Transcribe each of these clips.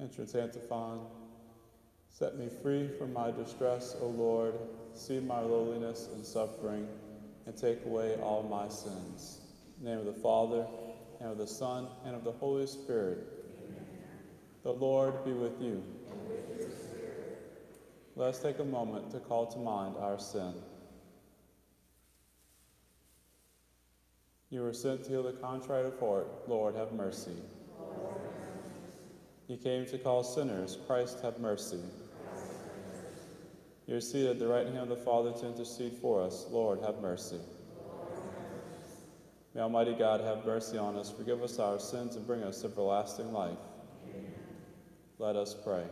Entrance antiphon. Set me free from my distress, O Lord. See my lowliness and suffering, and take away all my sins. name of the Father, and of the Son, and of the Holy Spirit. Amen. The Lord be with you. Let us take a moment to call to mind our sin. You were sent to heal the contrite of heart. Lord, have mercy. You came to call sinners. Christ, have mercy. You are seated at the right hand of the Father to intercede for us. Lord, have mercy. May Almighty God have mercy on us, forgive us our sins, and bring us everlasting life. Amen. Let us pray.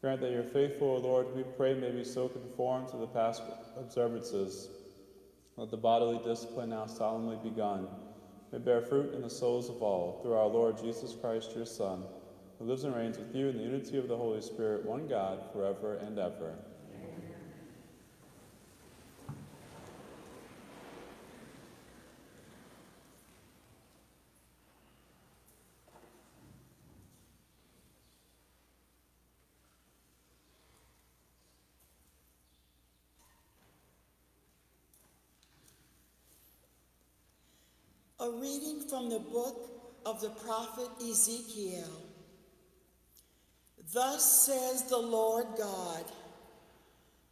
Grant that your faithful, O Lord, we pray, may be so conformed to the past observances. Let the bodily discipline now solemnly begun may bear fruit in the souls of all, through our Lord Jesus Christ, your Son, who lives and reigns with you in the unity of the Holy Spirit, one God, forever and ever. A reading from the book of the prophet Ezekiel. Thus says the Lord God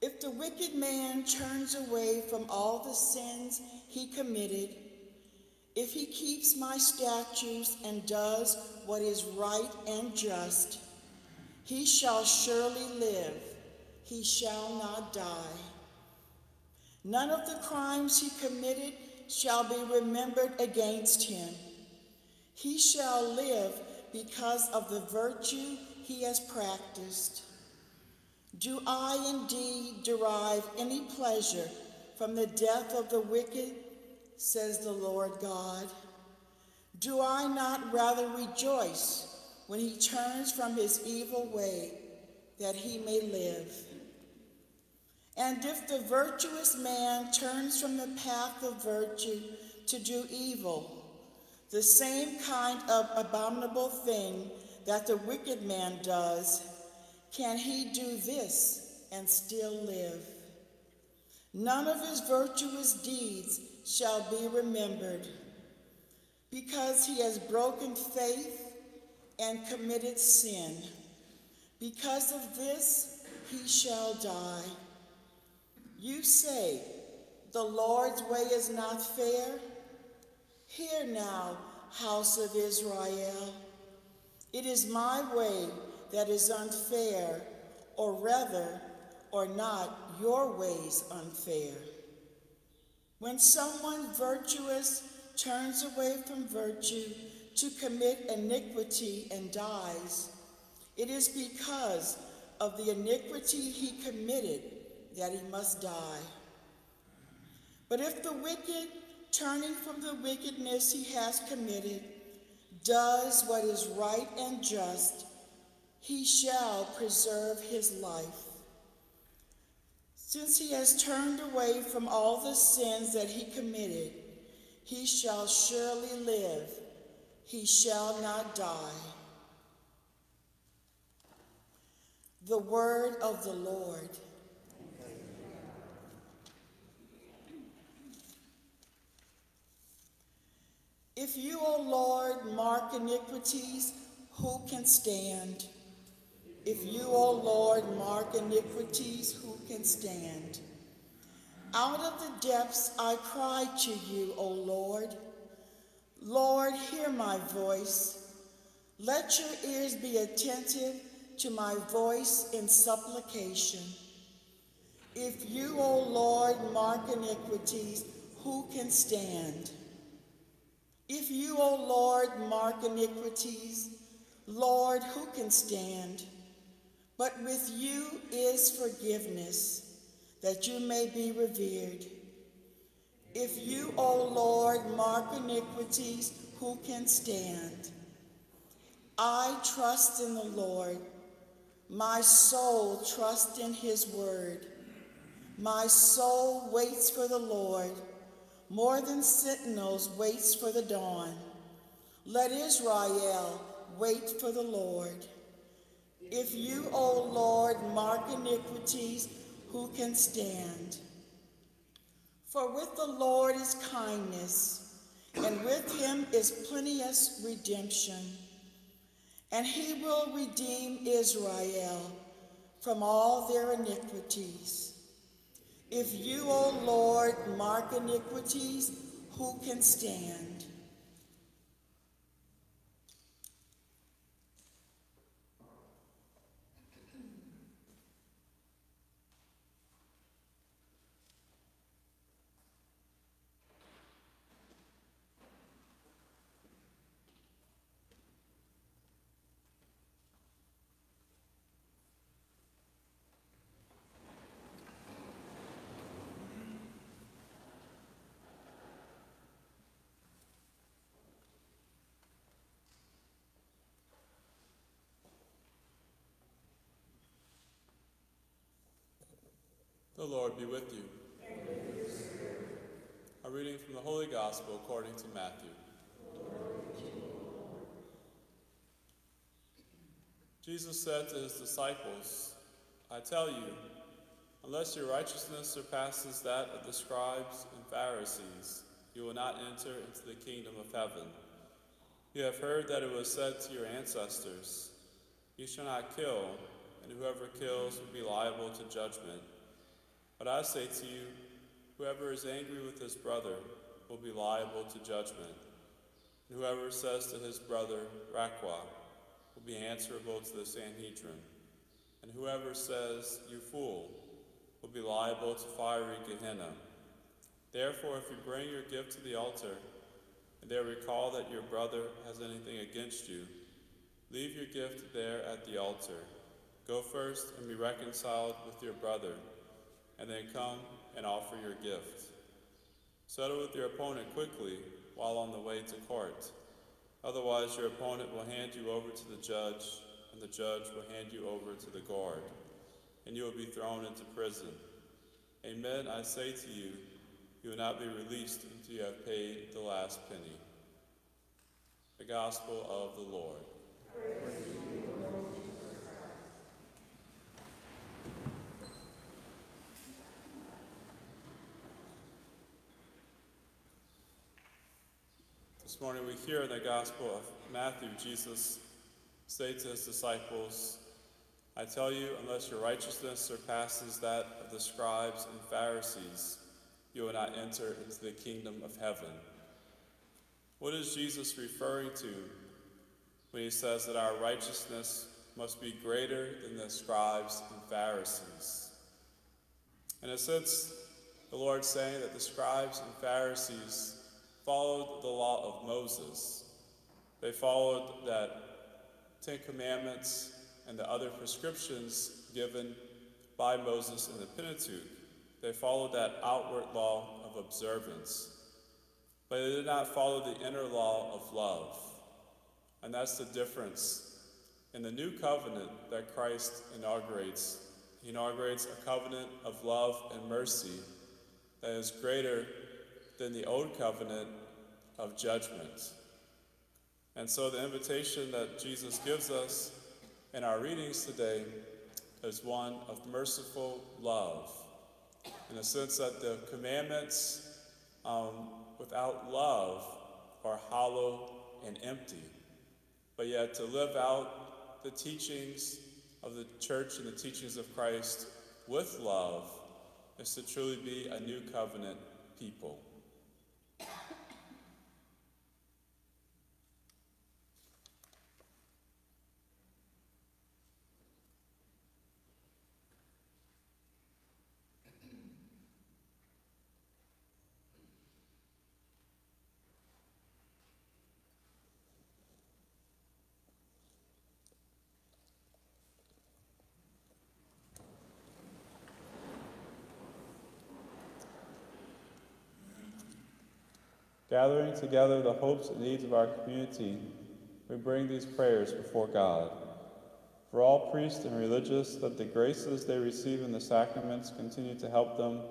If the wicked man turns away from all the sins he committed, if he keeps my statutes and does what is right and just, he shall surely live, he shall not die. None of the crimes he committed shall be remembered against him. He shall live because of the virtue he has practiced. Do I indeed derive any pleasure from the death of the wicked, says the Lord God? Do I not rather rejoice when he turns from his evil way that he may live? And if the virtuous man turns from the path of virtue to do evil, the same kind of abominable thing that the wicked man does, can he do this and still live? None of his virtuous deeds shall be remembered, because he has broken faith and committed sin. Because of this, he shall die. You say, The Lord's way is not fair? Hear now, house of Israel. It is my way that is unfair, or rather, or not your ways unfair. When someone virtuous turns away from virtue to commit iniquity and dies, it is because of the iniquity he committed that he must die. But if the wicked, turning from the wickedness he has committed, does what is right and just, he shall preserve his life. Since he has turned away from all the sins that he committed, he shall surely live, he shall not die. The word of the Lord. If you, O Lord, mark iniquities, who can stand? If you, O Lord, mark iniquities, who can stand? Out of the depths I cry to you, O Lord. Lord, hear my voice. Let your ears be attentive to my voice in supplication. If you, O Lord, mark iniquities, who can stand? If you, O Lord, mark iniquities, Lord, who can stand? But with you is forgiveness, that you may be revered. If you, O Lord, mark iniquities, who can stand? I trust in the Lord. My soul trusts in his word. My soul waits for the Lord more than sentinels waits for the dawn. Let Israel wait for the Lord. If you, O Lord, mark iniquities, who can stand? For with the Lord is kindness, and with him is plenteous redemption. And he will redeem Israel from all their iniquities. If you, O Lord, mark iniquities, who can stand? The Lord be with you. A reading from the Holy Gospel according to Matthew. Jesus said to his disciples, I tell you, unless your righteousness surpasses that of the scribes and Pharisees, you will not enter into the kingdom of heaven. You have heard that it was said to your ancestors, You shall not kill, and whoever kills will be liable to judgment. But I say to you, whoever is angry with his brother will be liable to judgment. And whoever says to his brother, Raqa, will be answerable to the Sanhedrin. And whoever says, You fool, will be liable to fiery Gehenna. Therefore, if you bring your gift to the altar, and there recall that your brother has anything against you, leave your gift there at the altar. Go first and be reconciled with your brother and then come and offer your gift. Settle with your opponent quickly while on the way to court. Otherwise, your opponent will hand you over to the judge, and the judge will hand you over to the guard, and you will be thrown into prison. Amen, I say to you, you will not be released until you have paid the last penny. The Gospel of the Lord. This morning we hear in the Gospel of Matthew Jesus say to his disciples, I tell you, unless your righteousness surpasses that of the scribes and Pharisees, you will not enter into the kingdom of heaven. What is Jesus referring to when he says that our righteousness must be greater than the scribes and Pharisees? In a sense, the Lord saying that the scribes and Pharisees followed the law of Moses. They followed that Ten Commandments and the other prescriptions given by Moses in the Pentateuch. They followed that outward law of observance. But they did not follow the inner law of love. And that's the difference. In the new covenant that Christ inaugurates, he inaugurates a covenant of love and mercy that is greater than the old covenant of judgment. And so the invitation that Jesus gives us in our readings today is one of merciful love, in the sense that the commandments um, without love are hollow and empty. But yet to live out the teachings of the church and the teachings of Christ with love is to truly be a new covenant people. Gathering together the hopes and needs of our community, we bring these prayers before God. For all priests and religious, that the graces they receive in the sacraments continue to help them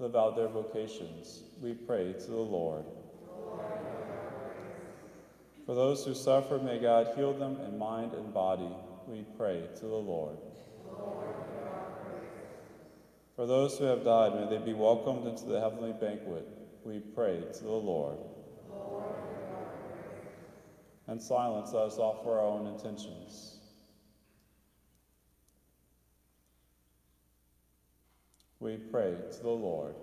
live out their vocations. We pray to the Lord. For those who suffer, may God heal them in mind and body. We pray to the Lord. For those who have died, may they be welcomed into the heavenly banquet. We pray to the Lord. And silence us off for our own intentions. We pray to the Lord.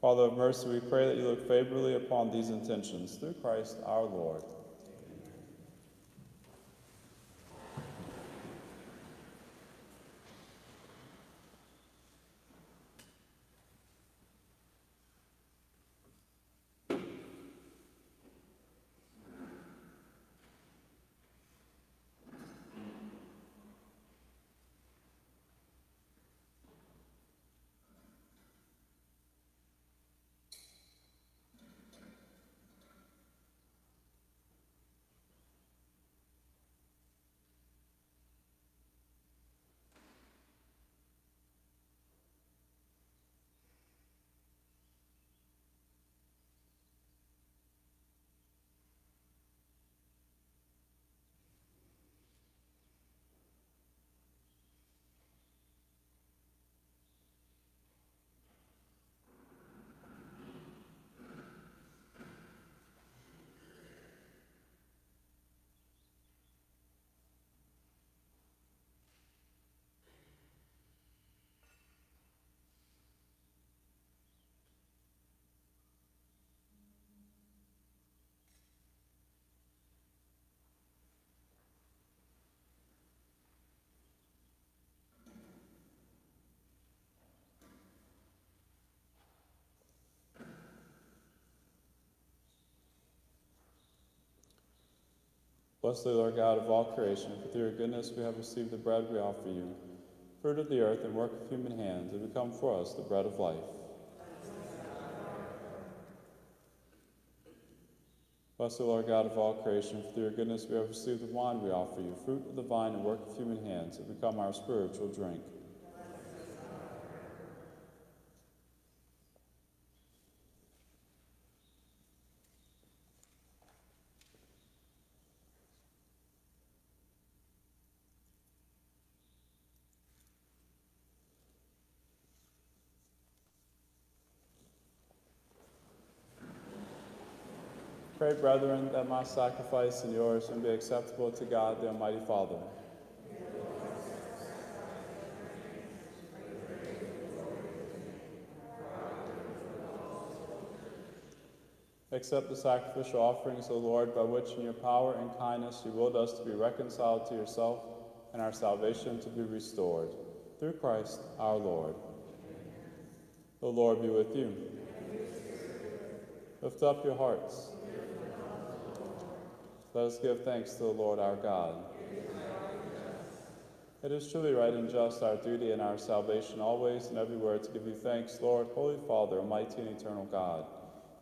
Father of mercy, we pray that you look favorably upon these intentions through Christ our Lord. Blessed Lord God of all creation, for through your goodness we have received the bread we offer you, fruit of the earth and work of human hands, and become for us the bread of life. Bless Blessed Lord God of all creation, for through your goodness we have received the wine we offer you, fruit of the vine and work of human hands, and become our spiritual drink. Pray, brethren, that my sacrifice and yours may be acceptable to God, the Almighty Father. Accept the sacrificial offerings, O Lord, by which in your power and kindness you willed us to be reconciled to yourself and our salvation to be restored. Through Christ our Lord. The Lord be with you. Lift up your hearts. Let us give thanks to the Lord our God. It is truly right and just, our duty and our salvation, always and everywhere, to give you thanks, Lord, Holy Father, Almighty and eternal God.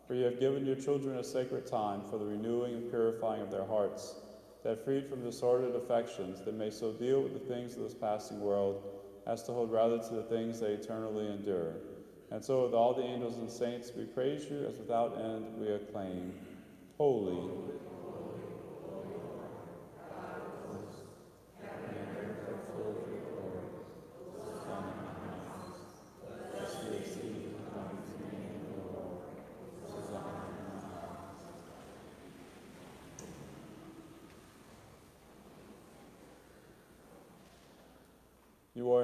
For you have given your children a sacred time for the renewing and purifying of their hearts, that freed from disordered affections, they may so deal with the things of this passing world as to hold rather to the things they eternally endure. And so, with all the angels and saints, we praise you as without end we acclaim, Holy, You are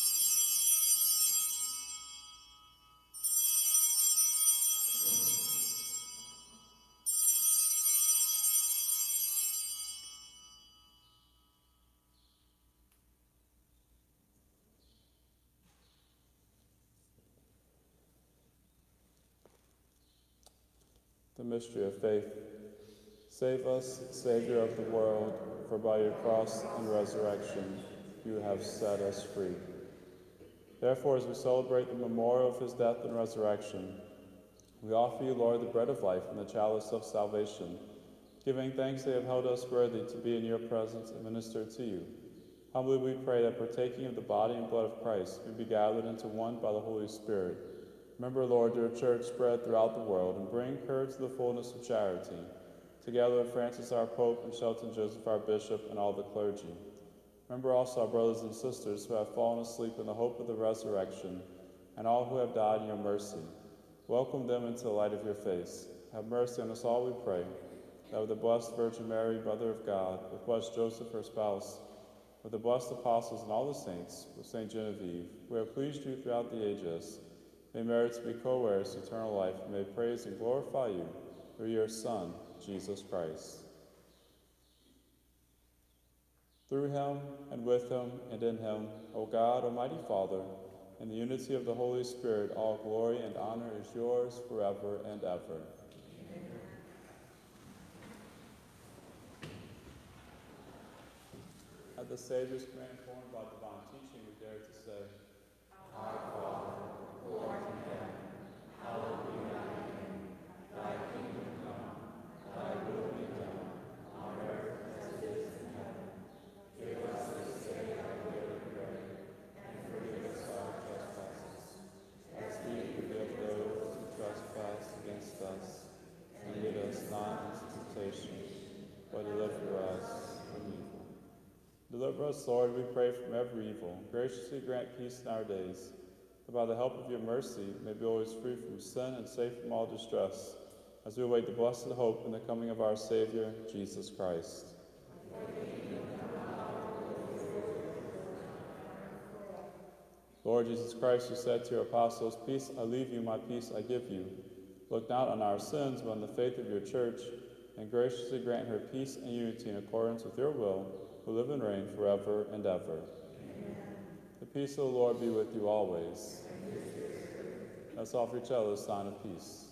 Mystery of faith. Save us, Savior of the world, for by your cross and resurrection you have set us free. Therefore, as we celebrate the memorial of his death and resurrection, we offer you, Lord, the bread of life and the chalice of salvation, giving thanks they have held us worthy to be in your presence and minister to you. Humbly we pray that partaking of the body and blood of Christ, we be gathered into one by the Holy Spirit. Remember, Lord, your church spread throughout the world, and bring her to the fullness of charity, together with Francis our Pope and Shelton Joseph our Bishop and all the clergy. Remember also our brothers and sisters who have fallen asleep in the hope of the resurrection, and all who have died in your mercy. Welcome them into the light of your face. Have mercy on us all, we pray, that with the blessed Virgin Mary, Mother of God, with blessed Joseph, her spouse, with the blessed apostles and all the saints, with Saint Genevieve, who have pleased you throughout the ages, may merit to be co-heirs to eternal life, and may praise and glorify you through your Son, Jesus Christ. Through him, and with him, and in him, O God, Almighty Father, in the unity of the Holy Spirit, all glory and honor is yours forever and ever. At the Savior's command, formed by divine teaching, we dare to say, As we forgive those who trespass against us, and lead us not into temptation, but deliver us from evil. Deliver us, Lord, we pray, from every evil. Graciously grant peace in our days, that by the help of your mercy may be always free from sin and safe from all distress, as we await the blessed hope and the coming of our Savior, Jesus Christ. Lord Jesus Christ, you said to your apostles, Peace I leave you, my peace I give you. Look not on our sins, but on the faith of your church, and graciously grant her peace and unity in accordance with your will, who live and reign forever and ever. Amen. The peace of the Lord be with you always. Let's offer each other a sign of peace.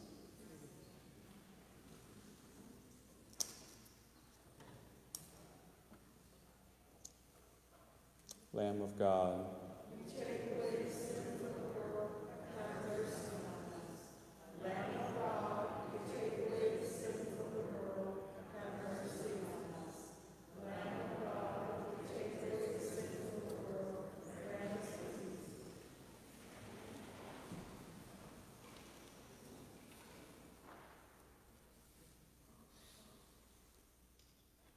Lamb of God.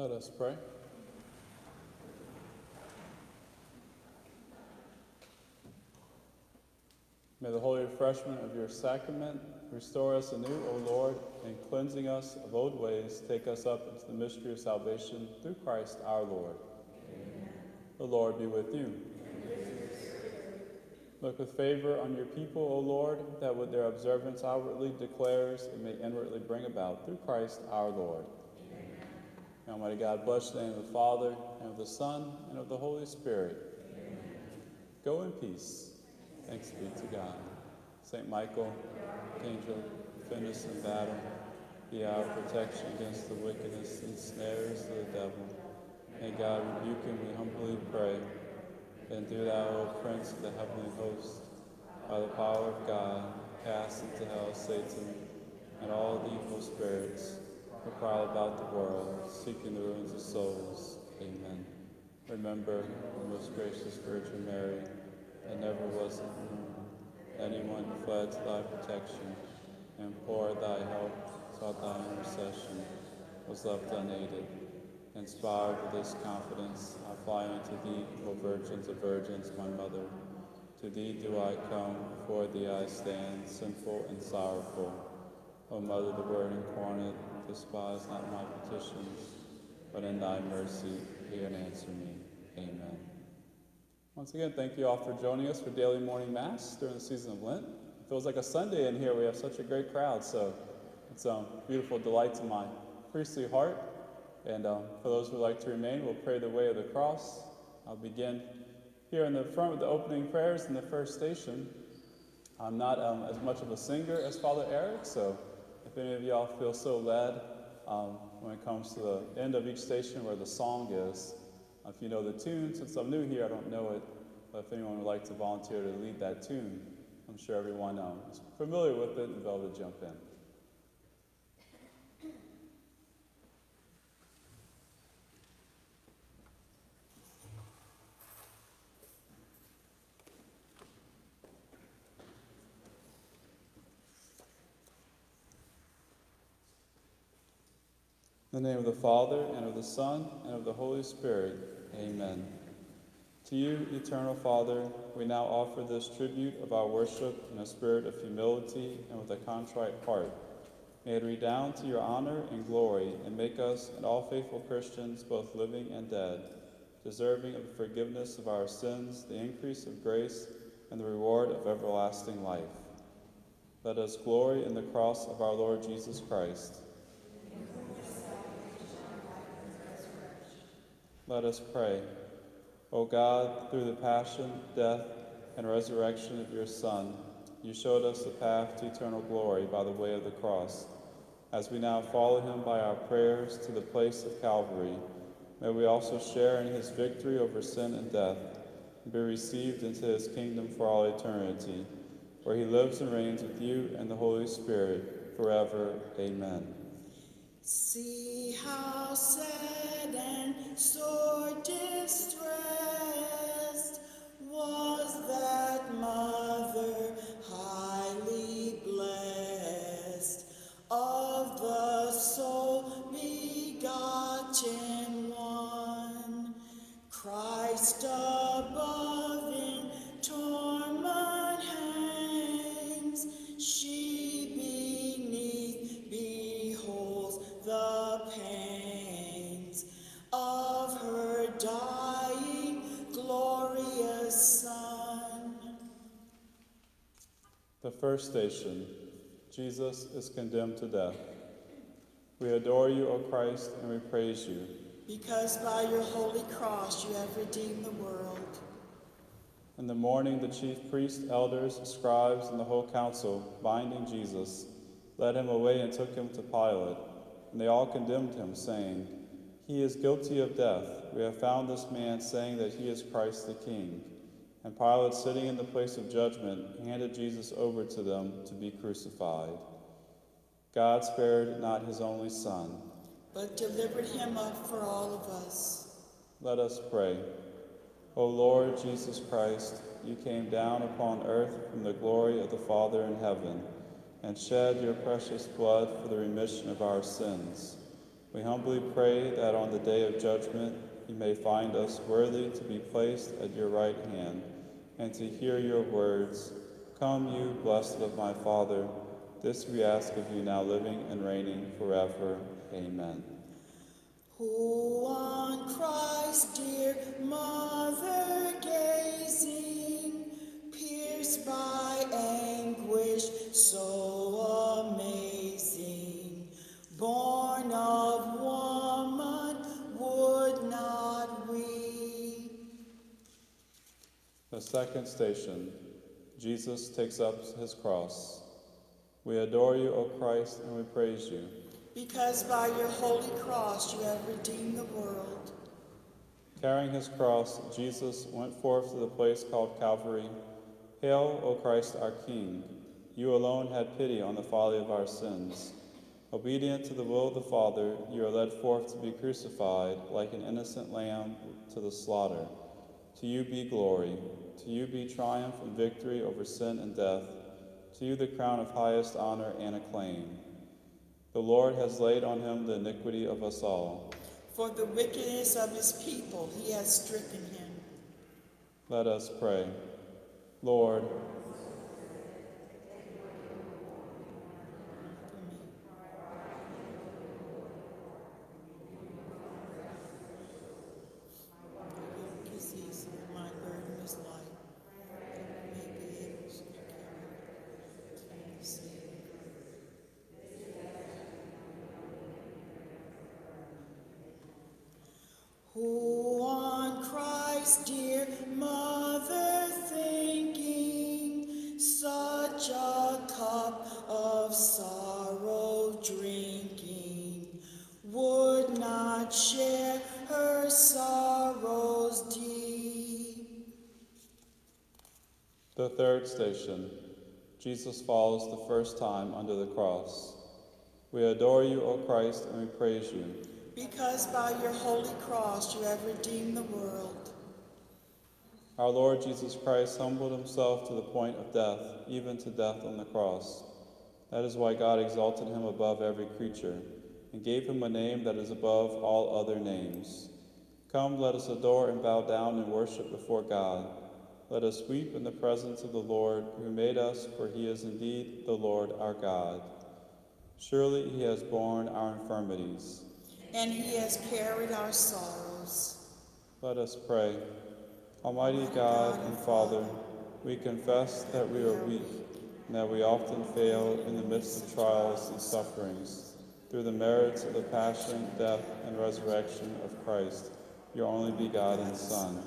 Let us pray. May the holy refreshment of your sacrament restore us anew, O Lord, and cleansing us of old ways, take us up into the mystery of salvation through Christ our Lord. Amen. The Lord be with you. Look with favor on your people, O Lord, that what their observance outwardly declares it may inwardly bring about through Christ our Lord. Almighty God bless the name of the Father, and of the Son, and of the Holy Spirit. Amen. Go in peace. Thanks be to God. St. Michael, angel, defend us in battle. Be our protection against the wickedness and snares of the devil. May God rebuke him, we humbly pray. And do thou, O Prince of the heavenly host, by the power of God, cast into hell Satan and all the evil spirits who prowl about the world, seeking the ruins of souls. Amen. Remember the most gracious Virgin Mary, and never was anyone fled to thy protection, and implored thy help, sought thy intercession, was left unaided. Inspired with this confidence, I fly unto thee, O Virgins of Virgins, my mother. To thee do I come, before thee I stand, sinful and sorrowful. O Mother, the Word incarnate, despise not my petitions, but in thy mercy hear and answer me. Amen. Once again, thank you all for joining us for daily morning mass during the season of Lent. It feels like a Sunday in here. We have such a great crowd, so it's a um, beautiful delight to my priestly heart. And um, for those who would like to remain, we'll pray the way of the cross. I'll begin here in the front with the opening prayers in the first station. I'm not um, as much of a singer as Father Eric, so if any of y'all feel so led um, when it comes to the end of each station where the song is, if you know the tune, since I'm new here, I don't know it, but if anyone would like to volunteer to lead that tune, I'm sure everyone um, is familiar with it and be able to jump in. In the name of the Father, and of the Son, and of the Holy Spirit. Amen. To you, eternal Father, we now offer this tribute of our worship in a spirit of humility and with a contrite heart. May it redound to your honor and glory, and make us and all faithful Christians, both living and dead, deserving of the forgiveness of our sins, the increase of grace, and the reward of everlasting life. Let us glory in the cross of our Lord Jesus Christ Let us pray. O God, through the passion, death, and resurrection of your Son, you showed us the path to eternal glory by the way of the cross. As we now follow him by our prayers to the place of Calvary, may we also share in his victory over sin and death, and be received into his kingdom for all eternity, where he lives and reigns with you and the Holy Spirit forever. Amen. See how sad sore distressed first station Jesus is condemned to death. We adore you, O Christ, and we praise you. Because by your holy cross you have redeemed the world. In the morning, the chief priests, elders, scribes, and the whole council, binding Jesus, led him away and took him to Pilate. And they all condemned him, saying, He is guilty of death. We have found this man saying that he is Christ the King. And Pilate, sitting in the place of judgment, handed Jesus over to them to be crucified. God spared not his only Son, but delivered him up for all of us. Let us pray. O Lord Jesus Christ, you came down upon earth from the glory of the Father in heaven and shed your precious blood for the remission of our sins. We humbly pray that on the day of judgment you may find us worthy to be placed at your right hand and to hear your words. Come, you blessed of my Father. This we ask of you now living and reigning forever. Amen. Who on Christ, dear mother, gazing, pierced by anguish so amazing, born of The second station Jesus takes up his cross. We adore you, O Christ, and we praise you. Because by your holy cross you have redeemed the world. Carrying his cross, Jesus went forth to the place called Calvary. Hail, O Christ our King! You alone had pity on the folly of our sins. Obedient to the will of the Father, you are led forth to be crucified like an innocent lamb to the slaughter. To you be glory. To you be triumph and victory over sin and death. To you the crown of highest honor and acclaim. The Lord has laid on him the iniquity of us all. For the wickedness of his people he has stricken him. Let us pray. Lord, His ease and my burden is light. May be able to carry it. Amen. Who on Christ, dear mother, thinking, such a cup of sorrow drinking, would not share her sorrows deep. the third station. Jesus falls the first time under the cross. We adore you, O Christ, and we praise you. Because by your holy cross you have redeemed the world. Our Lord Jesus Christ humbled himself to the point of death, even to death on the cross. That is why God exalted him above every creature and gave him a name that is above all other names. Come, let us adore and bow down and worship before God. Let us weep in the presence of the Lord who made us, for he is indeed the Lord our God. Surely he has borne our infirmities. And he has carried our sorrows. Let us pray. Almighty God and Father, we confess that we are weak and that we often fail in the midst of trials and sufferings. Through the merits of the passion, death, and resurrection of Christ, your only begotten Son,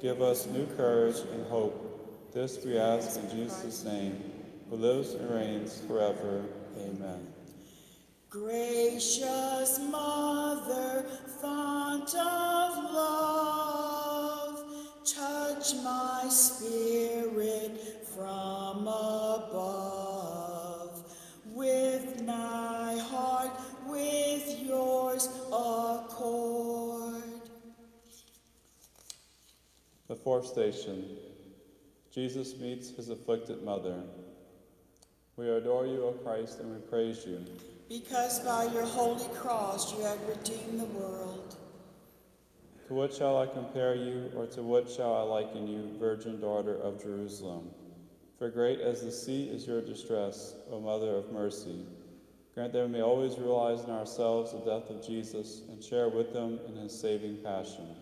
give us new courage and hope. This we ask in Jesus' name, who lives and reigns forever. Amen. Gracious Mother, of love, touch my spirit from above. With my heart, with yours accord. The fourth station Jesus meets his afflicted mother. We adore you, O Christ, and we praise you. Because by your holy cross you have redeemed the world. To what shall I compare you, or to what shall I liken you, Virgin Daughter of Jerusalem? For great as the sea is your distress, O Mother of Mercy. Grant that we may always realize in ourselves the death of Jesus and share with him in his saving passion.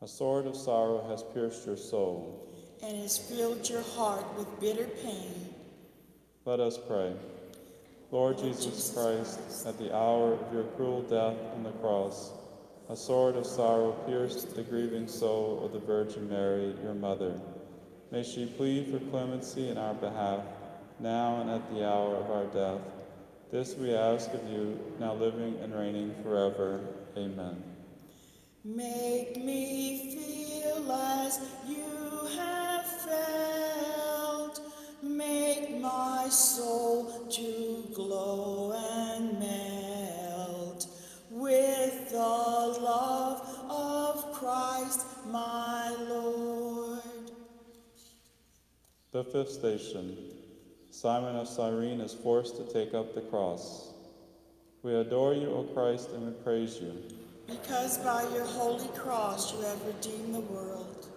A sword of sorrow has pierced your soul. and has filled your heart with bitter pain. Let us pray. Lord Jesus Christ, at the hour of your cruel death on the cross, a sword of sorrow pierced the grieving soul of the Virgin Mary, your mother. May she plead for clemency in our behalf, now and at the hour of our death. This we ask of you, now living and reigning forever. Amen. Make me feel as you have felt. Make my soul to glow and melt with the love of Christ my Lord. The fifth station Simon of Cyrene is forced to take up the cross. We adore you, O Christ, and we praise you. Because by your holy cross you have redeemed the world.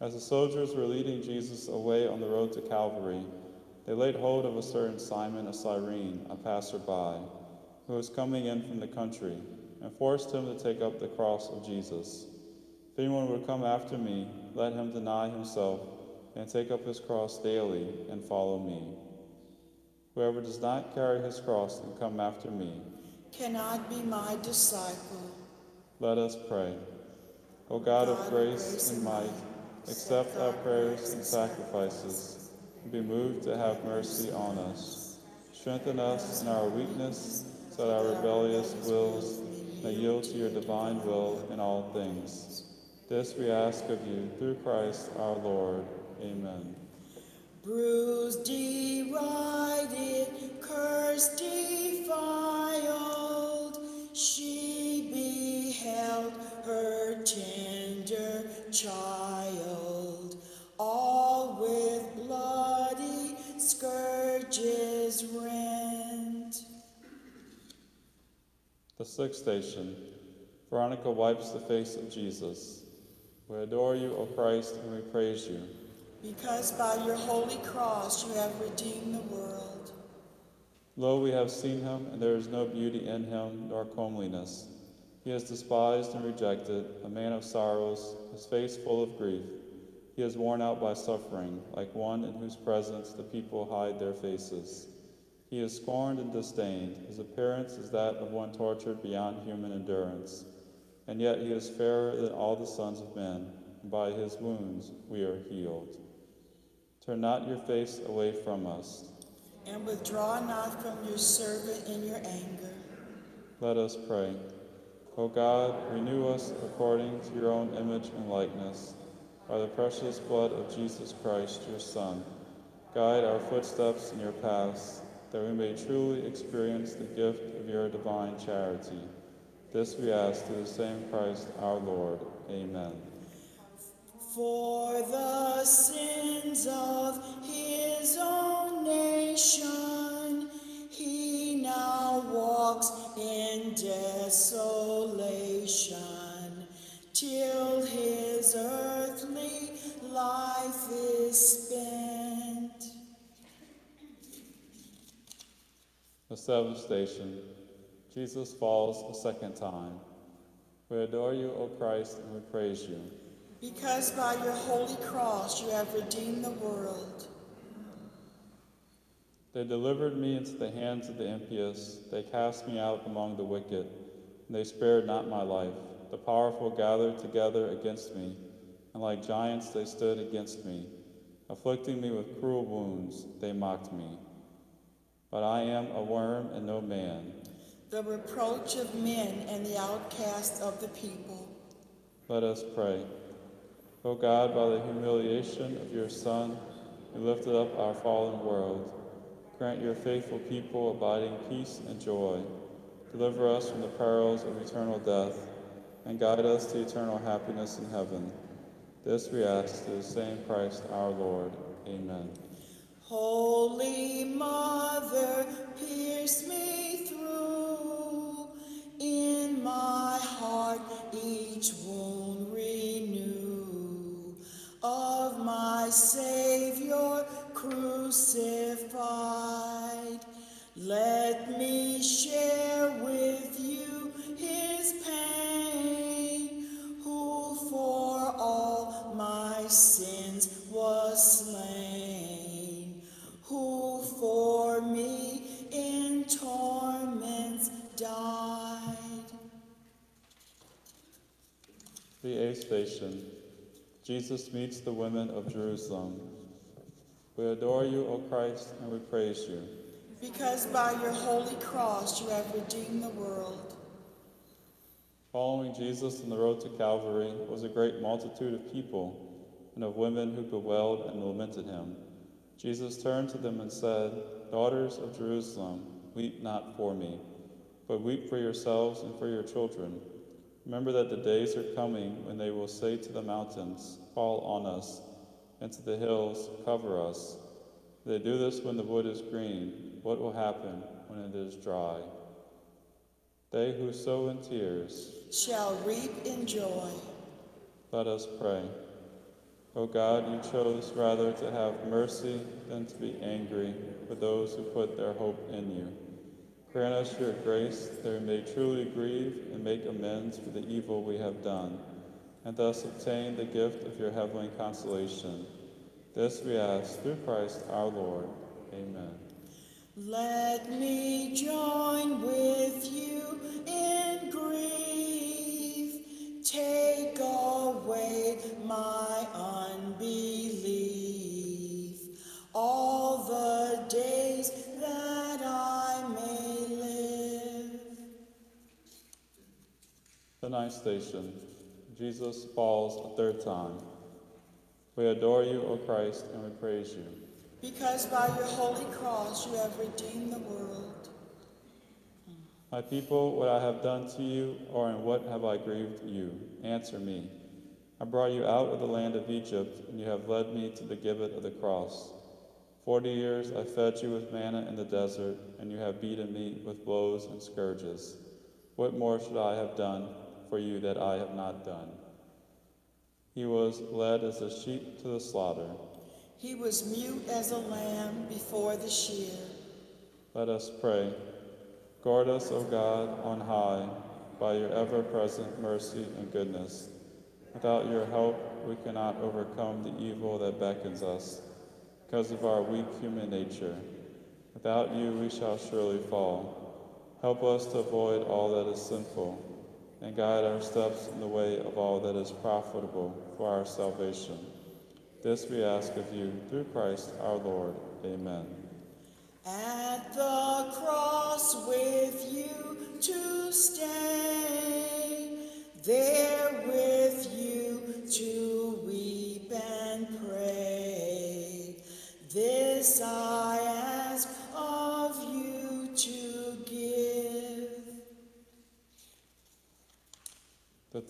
As the soldiers were leading Jesus away on the road to Calvary, they laid hold of a certain Simon of Cyrene, a passerby, who was coming in from the country, and forced him to take up the cross of Jesus. If anyone would come after me, let him deny himself and take up his cross daily and follow me. Whoever does not carry his cross and come after me cannot be my disciple. Let us pray. O God of grace and might, accept our prayers and sacrifices, and be moved to have mercy on us. Strengthen us in our weakness, so that our rebellious wills may yield to your divine will in all things. This we ask of you through Christ our Lord. Amen. Bruised, derided, cursed, defiled, she beheld her tender child, all with bloody scourges rent. The sixth station Veronica wipes the face of Jesus. We adore you, O Christ, and we praise you. Because by your holy cross you have redeemed the world. Lo, we have seen him, and there is no beauty in him, nor comeliness. He is despised and rejected, a man of sorrows, his face full of grief. He is worn out by suffering, like one in whose presence the people hide their faces. He is scorned and disdained. His appearance is that of one tortured beyond human endurance. And yet he is fairer than all the sons of men, and by his wounds we are healed. Turn not your face away from us. And withdraw not from your servant in your anger. Let us pray. O God, renew us according to your own image and likeness, by the precious blood of Jesus Christ, your Son. Guide our footsteps in your paths, that we may truly experience the gift of your divine charity. This we ask through the same Christ our Lord. Amen. For the sins of his own nation, he now walks in desolation, till his earthly life is spent. The seventh station Jesus falls a second time. We adore you, O Christ, and we praise you. Because by your holy cross you have redeemed the world. They delivered me into the hands of the impious. They cast me out among the wicked, and they spared not my life. The powerful gathered together against me, and like giants they stood against me. Afflicting me with cruel wounds, they mocked me. But I am a worm and no man, the reproach of men and the outcast of the people. Let us pray. O God, by the humiliation of your Son, you lifted up our fallen world. Grant your faithful people abiding peace and joy. Deliver us from the perils of eternal death, and guide us to eternal happiness in heaven. This we ask through the same Christ our Lord. Amen. Holy Mother, pierce me through. In my heart each wound renew. Of my Savior crucified, Jesus meets the women of Jerusalem. We adore you, O Christ, and we praise you. Because by your holy cross you have redeemed the world. Following Jesus on the road to Calvary was a great multitude of people and of women who bewailed and lamented him. Jesus turned to them and said, Daughters of Jerusalem, weep not for me, but weep for yourselves and for your children. Remember that the days are coming when they will say to the mountains, Fall on us, and to the hills, Cover us. They do this when the wood is green, what will happen when it is dry? They who sow in tears, shall reap in joy. let us pray. O God, you chose rather to have mercy than to be angry with those who put their hope in you. Grant us your grace that we may truly grieve and make amends for the evil we have done, and thus obtain the gift of your heavenly consolation. This we ask through Christ our Lord. Amen. Let me join with you in grief. Take away my unbelief. Ninth station Jesus falls a third time. We adore you, O Christ, and we praise you. Because by your holy cross you have redeemed the world. My people, what I have done to you, or in what have I grieved you? Answer me. I brought you out of the land of Egypt, and you have led me to the gibbet of the cross. Forty years I fed you with manna in the desert, and you have beaten me with blows and scourges. What more should I have done for you that I have not done? He was led as a sheep to the slaughter. He was mute as a lamb before the shear. Let us pray. Guard us, O God, on high, by your ever present mercy and goodness. Without your help, we cannot overcome the evil that beckons us, because of our weak human nature. Without you, we shall surely fall. Help us to avoid all that is sinful, and guide our steps in the way of all that is profitable for our salvation. This we ask of you through Christ our Lord. Amen. At the cross with you to stay, there with you to weep and pray. This I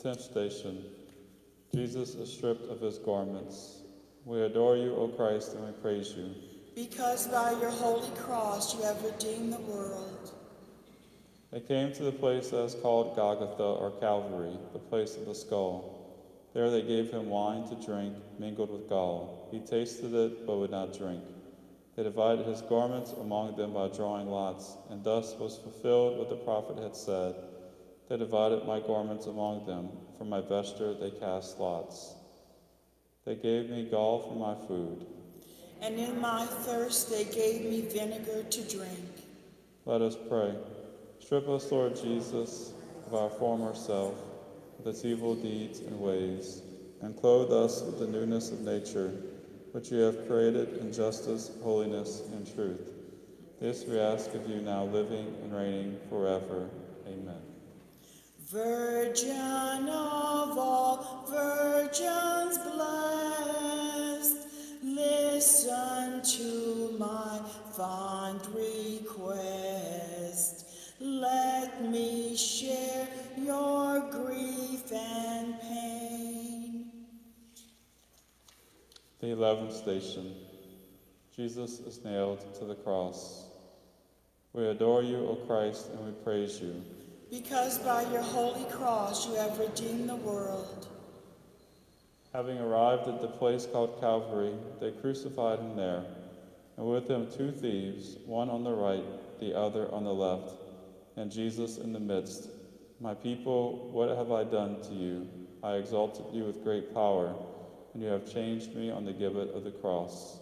tenth station. Jesus is stripped of his garments. We adore you, O Christ, and we praise you. Because by your holy cross you have redeemed the world. They came to the place that is called Golgotha or Calvary, the place of the skull. There they gave him wine to drink, mingled with gall. He tasted it, but would not drink. They divided his garments among them by drawing lots, and thus was fulfilled what the prophet had said. They divided my garments among them, for my vesture they cast lots. They gave me gall for my food. And in my thirst they gave me vinegar to drink. Let us pray. Strip us, Lord Jesus, of our former self, with its evil deeds and ways, and clothe us with the newness of nature, which you have created in justice, holiness, and truth. This we ask of you now, living and reigning forever. Virgin of all virgins blessed, listen to my fond request. Let me share your grief and pain. The eleventh station. Jesus is nailed to the cross. We adore you, O Christ, and we praise you. Because by your holy cross you have redeemed the world. Having arrived at the place called Calvary, they crucified him there, and with him two thieves, one on the right, the other on the left, and Jesus in the midst. My people, what have I done to you? I exalted you with great power, and you have changed me on the gibbet of the cross.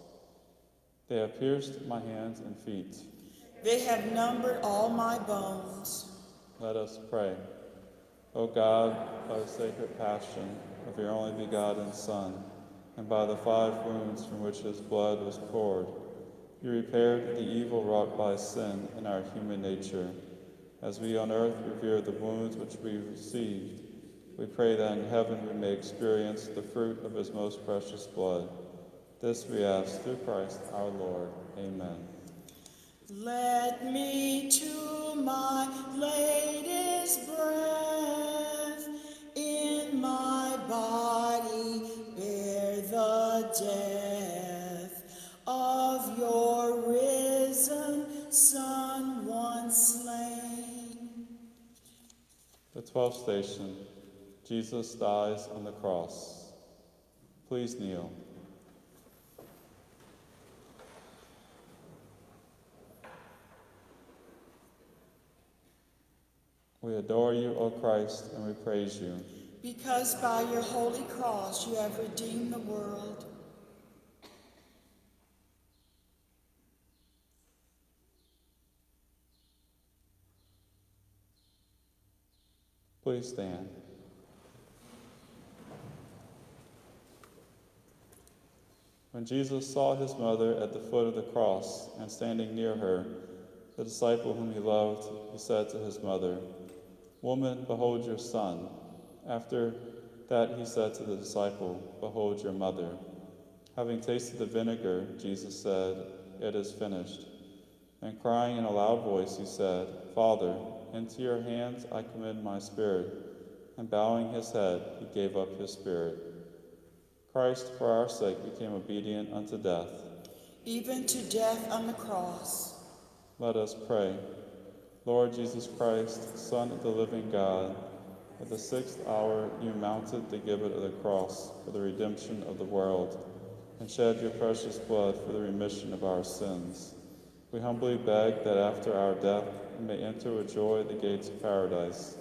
They have pierced my hands and feet. They have numbered all my bones. Let us pray. O God, by the sacred passion of your only begotten Son, and by the five wounds from which his blood was poured, you repaired the evil wrought by sin in our human nature. As we on earth revere the wounds which we received, we pray that in heaven we may experience the fruit of his most precious blood. This we ask through Christ our Lord. Amen. Let me to my latest breath in my body bear the death of your risen Son once slain. The twelfth station Jesus dies on the cross. Please kneel. We adore you, O Christ, and we praise you. Because by your holy cross you have redeemed the world. Please stand. When Jesus saw his mother at the foot of the cross and standing near her, the disciple whom he loved, he said to his mother, Woman, behold your son. After that, he said to the disciple, Behold your mother. Having tasted the vinegar, Jesus said, It is finished. And crying in a loud voice, he said, Father, into your hands I commend my spirit. And bowing his head, he gave up his spirit. Christ, for our sake, became obedient unto death. Even to death on the cross. Let us pray. Lord Jesus Christ, Son of the living God, at the sixth hour you mounted the gibbet of the cross for the redemption of the world, and shed your precious blood for the remission of our sins. We humbly beg that after our death we may enter with joy the gates of paradise.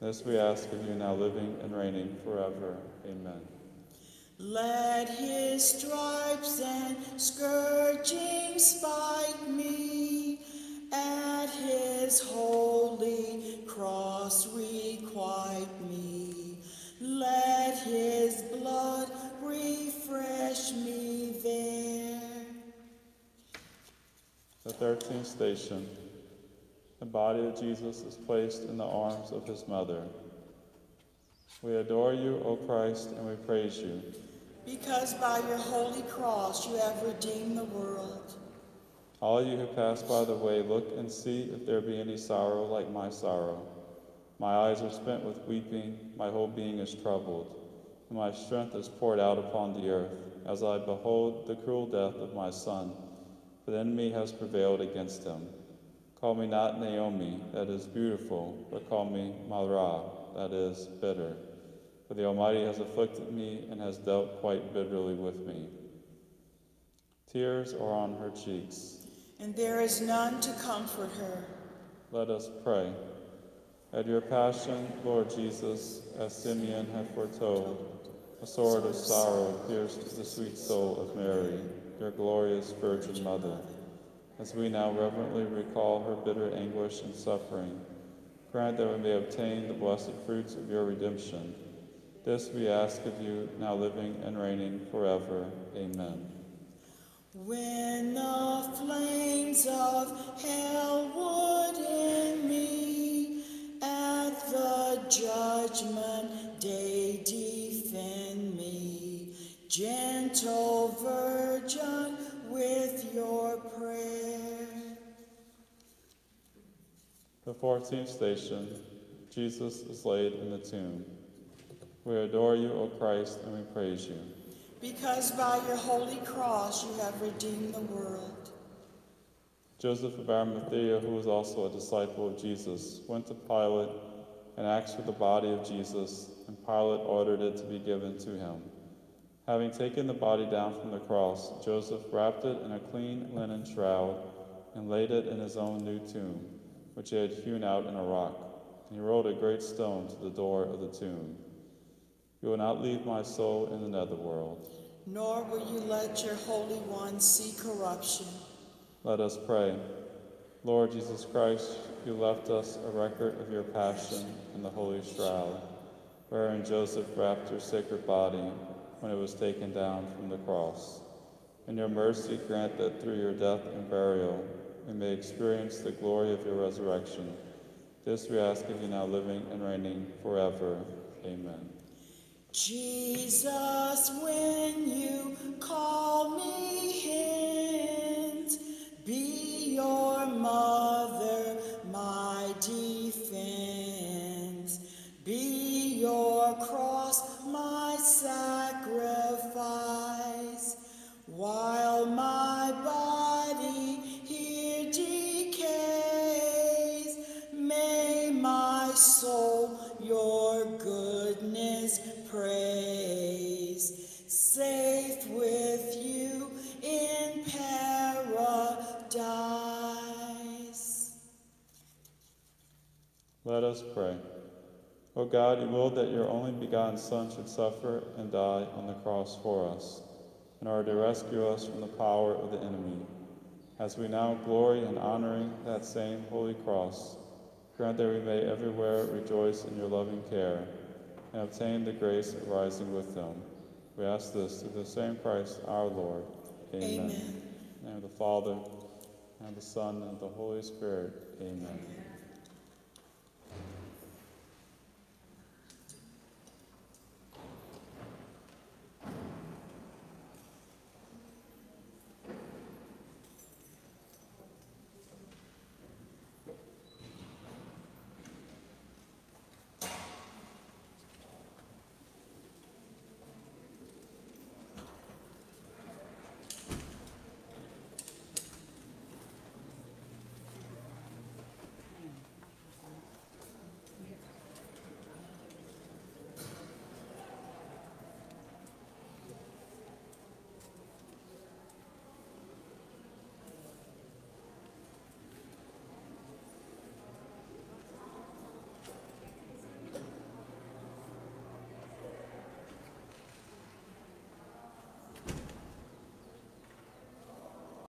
This we ask of you now living and reigning forever. Amen. Let his stripes and scourgings spite me, his holy cross requite me. Let his blood refresh me there. The thirteenth station. The body of Jesus is placed in the arms of his mother. We adore you, O Christ, and we praise you. Because by your holy cross you have redeemed the world. All you who pass by the way, look and see if there be any sorrow like my sorrow. My eyes are spent with weeping, my whole being is troubled, and my strength is poured out upon the earth, as I behold the cruel death of my son, for the enemy has prevailed against him. Call me not Naomi, that is beautiful, but call me Mara, that is bitter. For the Almighty has afflicted me and has dealt quite bitterly with me. Tears are on her cheeks. And there is none to comfort her. Let us pray. At your passion, Lord Jesus, as Simeon had foretold, a sword of sorrow pierced the sweet soul of Mary, your glorious Virgin Mother. As we now reverently recall her bitter anguish and suffering, grant that we may obtain the blessed fruits of your redemption. This we ask of you, now living and reigning forever. Amen. When the flames of hell would in me at the judgment day defend me, gentle Virgin, with your prayer. The fourteenth station Jesus is laid in the tomb. We adore you, O Christ, and we praise you. Because by your holy cross you have redeemed the world. Joseph of Arimathea, who was also a disciple of Jesus, went to Pilate and asked for the body of Jesus, and Pilate ordered it to be given to him. Having taken the body down from the cross, Joseph wrapped it in a clean linen shroud and laid it in his own new tomb, which he had hewn out in a rock. And he rolled a great stone to the door of the tomb. You will not leave my soul in the netherworld. Nor will you let your Holy One see corruption. Let us pray. Lord Jesus Christ, you left us a record of your passion in the holy shroud, wherein Joseph wrapped your sacred body when it was taken down from the cross. In your mercy, grant that through your death and burial, we may experience the glory of your resurrection. This we ask of you now, living and reigning forever. Amen. Jesus, when you call me hint, be your mother my defense, be your cross my sacrifice, while my O God, you willed that your only begotten Son should suffer and die on the cross for us, in order to rescue us from the power of the enemy. As we now glory in honoring that same holy cross, grant that we may everywhere rejoice in your loving care and obtain the grace of rising with them. We ask this through the same Christ our Lord. Amen. Amen. In the name of the Father, and the Son, and the Holy Spirit. Amen.